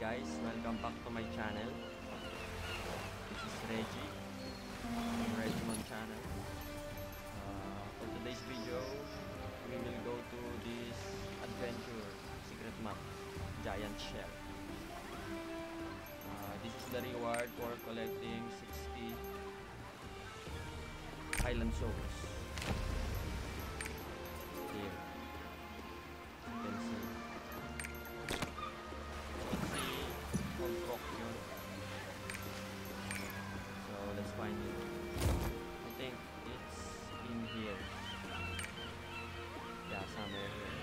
guys, welcome back to my channel. This is Reggie from Regimon channel. Uh, for today's video, we will go to this adventure secret map, Giant Shell. Uh, this is the reward for collecting 60 Island Souls. summer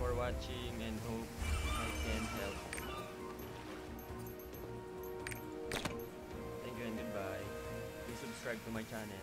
for watching and hope I can help. Thank you and goodbye. Please subscribe to my channel.